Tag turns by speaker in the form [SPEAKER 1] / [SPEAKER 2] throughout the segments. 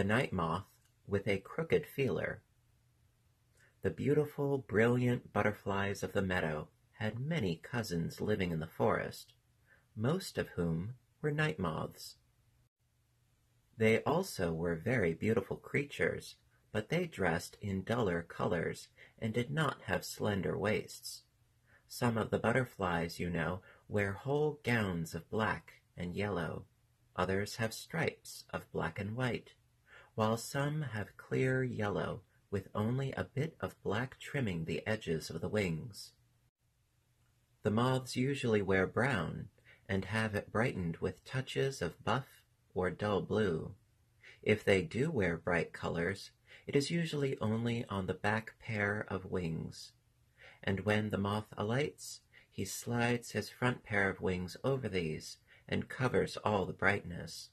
[SPEAKER 1] The night moth with a crooked feeler. The beautiful, brilliant butterflies of the meadow had many cousins living in the forest, most of whom were night moths. They also were very beautiful creatures, but they dressed in duller colors and did not have slender waists. Some of the butterflies, you know, wear whole gowns of black and yellow. Others have stripes of black and white, while some have clear yellow with only a bit of black trimming the edges of the wings. The moths usually wear brown and have it brightened with touches of buff or dull blue. If they do wear bright colors, it is usually only on the back pair of wings, and when the moth alights, he slides his front pair of wings over these and covers all the brightness.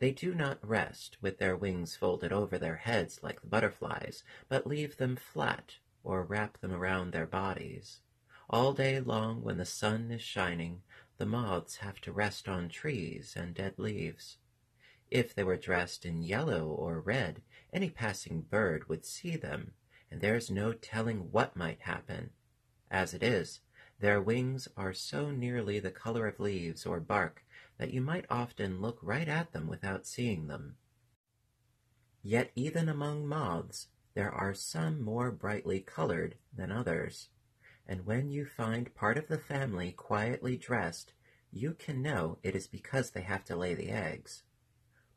[SPEAKER 1] They do not rest with their wings folded over their heads like the butterflies, but leave them flat or wrap them around their bodies. All day long when the sun is shining, the moths have to rest on trees and dead leaves. If they were dressed in yellow or red, any passing bird would see them, and there is no telling what might happen. As it is, their wings are so nearly the color of leaves or bark that you might often look right at them without seeing them. Yet even among moths there are some more brightly colored than others, and when you find part of the family quietly dressed, you can know it is because they have to lay the eggs.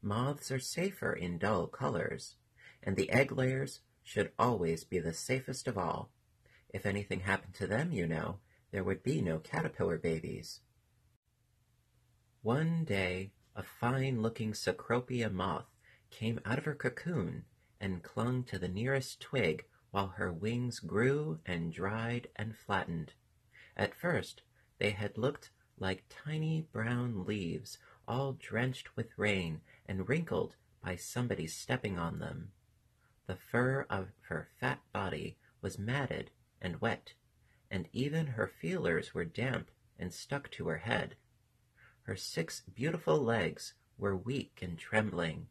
[SPEAKER 1] Moths are safer in dull colors, and the egg layers should always be the safest of all. If anything happened to them, you know, there would be no caterpillar babies. One day a fine-looking Cecropia moth came out of her cocoon and clung to the nearest twig while her wings grew and dried and flattened. At first they had looked like tiny brown leaves all drenched with rain and wrinkled by somebody stepping on them. The fur of her fat body was matted and wet, and even her feelers were damp and stuck to her head. Her six beautiful legs were weak and trembling,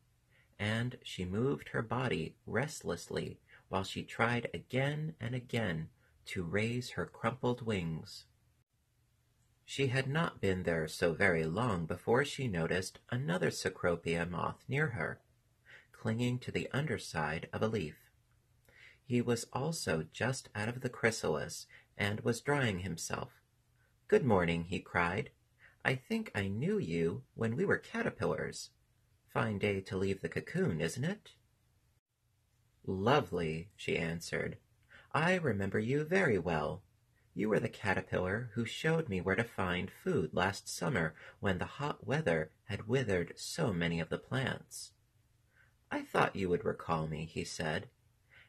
[SPEAKER 1] and she moved her body restlessly while she tried again and again to raise her crumpled wings. She had not been there so very long before she noticed another Cecropia moth near her, clinging to the underside of a leaf. He was also just out of the chrysalis and was drying himself. Good morning, he cried. I think I knew you when we were caterpillars. Fine day to leave the cocoon, isn't it? Lovely, she answered. I remember you very well. You were the caterpillar who showed me where to find food last summer when the hot weather had withered so many of the plants. I thought you would recall me, he said.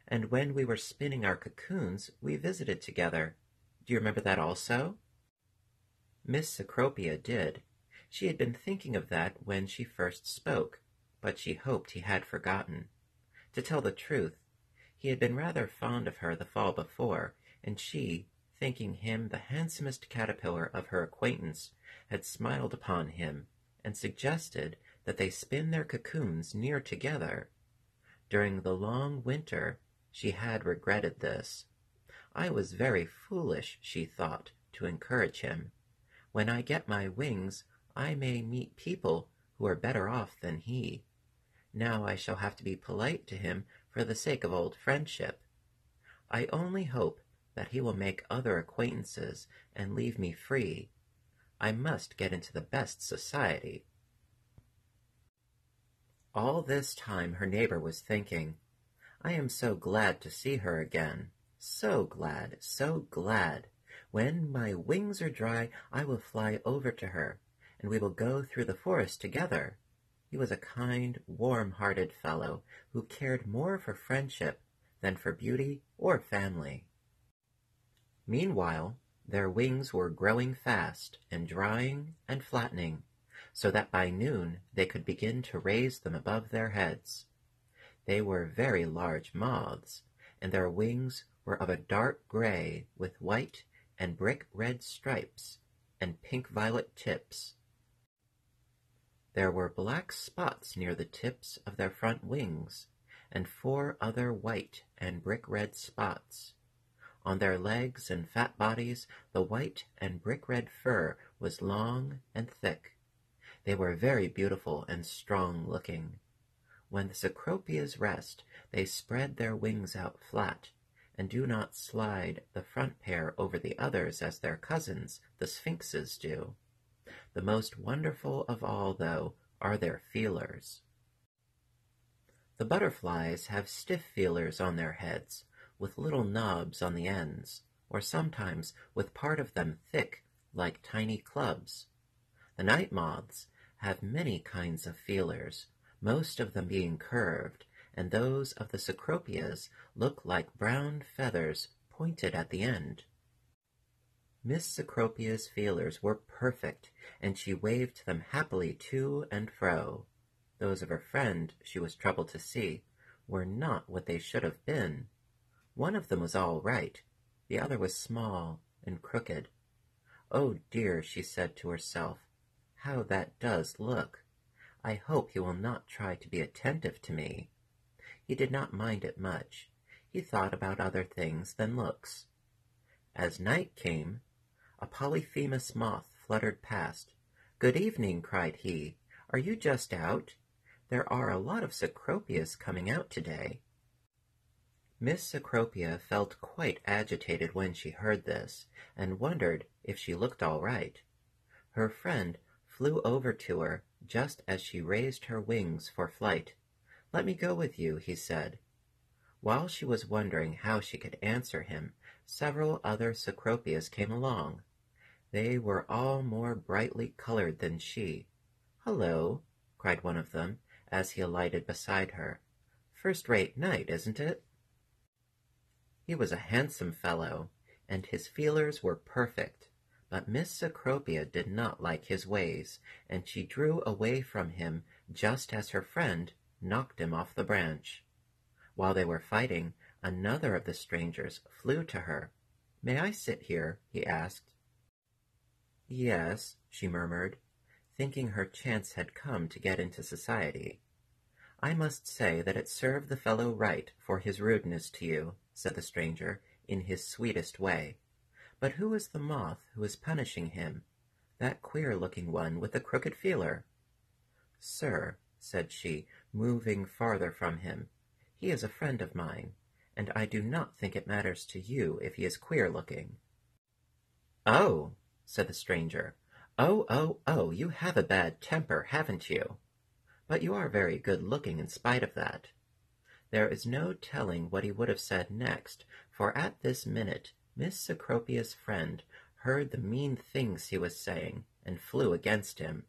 [SPEAKER 1] And when we were spinning our cocoons, we visited together. Do you remember that also? Miss Cecropia did. She had been thinking of that when she first spoke, but she hoped he had forgotten. To tell the truth, he had been rather fond of her the fall before, and she, thinking him the handsomest caterpillar of her acquaintance, had smiled upon him and suggested that they spin their cocoons near together. During the long winter she had regretted this. I was very foolish, she thought, to encourage him. When I get my wings, I may meet people who are better off than he. Now I shall have to be polite to him for the sake of old friendship. I only hope that he will make other acquaintances and leave me free. I must get into the best society. All this time her neighbor was thinking, I am so glad to see her again. So glad, so glad. When my wings are dry, I will fly over to her, and we will go through the forest together. He was a kind, warm-hearted fellow who cared more for friendship than for beauty or family. Meanwhile, their wings were growing fast and drying and flattening, so that by noon they could begin to raise them above their heads. They were very large moths, and their wings were of a dark gray with white and brick red stripes and pink violet tips. There were black spots near the tips of their front wings, and four other white and brick-red spots. On their legs and fat bodies the white and brick-red fur was long and thick. They were very beautiful and strong-looking. When the Cecropias rest, they spread their wings out flat, and do not slide the front pair over the others as their cousins, the sphinxes, do. The most wonderful of all, though, are their feelers. The butterflies have stiff feelers on their heads, with little knobs on the ends, or sometimes with part of them thick, like tiny clubs. The night moths have many kinds of feelers, most of them being curved, and those of the Cecropias look like brown feathers pointed at the end. Miss Cecropia's feelers were perfect, and she waved them happily to and fro. Those of her friend, she was troubled to see, were not what they should have been. One of them was all right, the other was small and crooked. Oh dear, she said to herself, how that does look. I hope he will not try to be attentive to me. He did not mind it much. He thought about other things than looks. As night came, a Polyphemus moth fluttered past. Good evening, cried he. Are you just out? There are a lot of Cecropias coming out today. Miss Cecropia felt quite agitated when she heard this, and wondered if she looked all right. Her friend flew over to her just as she raised her wings for flight. Let me go with you, he said. While she was wondering how she could answer him, several other Cecropias came along. They were all more brightly colored than she. Hello, cried one of them, as he alighted beside her. First-rate night, isn't it? He was a handsome fellow, and his feelers were perfect, but Miss Cecropia did not like his ways, and she drew away from him just as her friend knocked him off the branch. While they were fighting, another of the strangers flew to her. May I sit here? he asked. Yes, she murmured, thinking her chance had come to get into society. I must say that it served the fellow right for his rudeness to you, said the stranger, in his sweetest way. But who is the moth who is punishing him? That queer-looking one with the crooked feeler? Sir, said she, moving farther from him, he is a friend of mine, and I do not think it matters to you if he is queer-looking. Oh, said the stranger. Oh, oh, oh, you have a bad temper, haven't you? But you are very good-looking in spite of that. There is no telling what he would have said next, for at this minute Miss Cecropia's friend heard the mean things he was saying, and flew against him.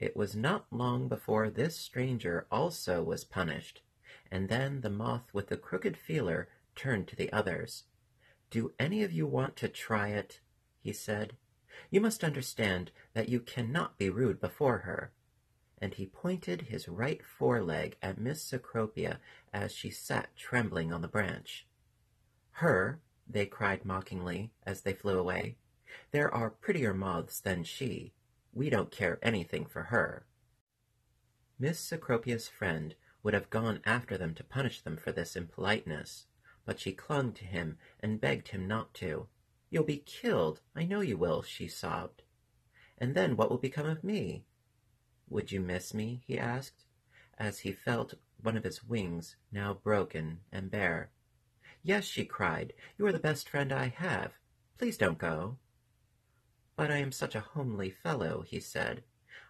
[SPEAKER 1] It was not long before this stranger also was punished, and then the moth with the crooked feeler turned to the others. Do any of you want to try it? he said. You must understand that you cannot be rude before her. And he pointed his right foreleg at Miss Cecropia as she sat trembling on the branch. Her, they cried mockingly as they flew away. There are prettier moths than she. We don't care anything for her. Miss Cecropia's friend would have gone after them to punish them for this impoliteness, but she clung to him and begged him not to, You'll be killed. I know you will, she sobbed. And then what will become of me? Would you miss me? he asked, as he felt one of his wings, now broken and bare. Yes, she cried, you are the best friend I have. Please don't go. But I am such a homely fellow, he said.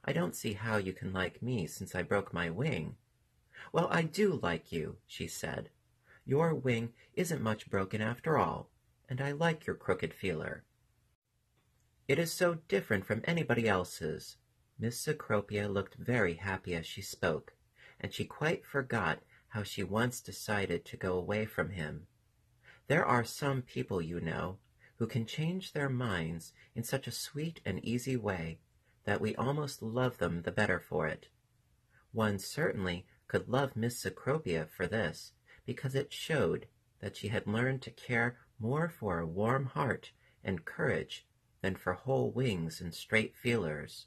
[SPEAKER 1] I don't see how you can like me since I broke my wing. Well, I do like you, she said. Your wing isn't much broken after all and I like your crooked feeler. It is so different from anybody else's. Miss Cecropia looked very happy as she spoke, and she quite forgot how she once decided to go away from him. There are some people, you know, who can change their minds in such a sweet and easy way that we almost love them the better for it. One certainly could love Miss Cecropia for this, because it showed that she had learned to care more for a warm heart and courage than for whole wings and straight feelers.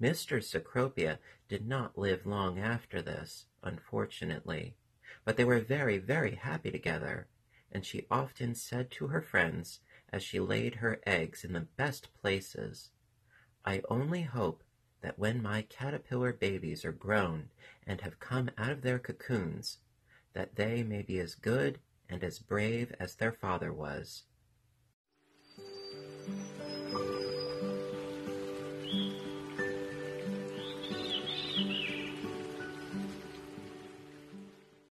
[SPEAKER 1] Mr. Cecropia did not live long after this, unfortunately, but they were very, very happy together, and she often said to her friends, as she laid her eggs in the best places, I only hope that when my caterpillar babies are grown and have come out of their cocoons, that they may be as good and as brave as their father was.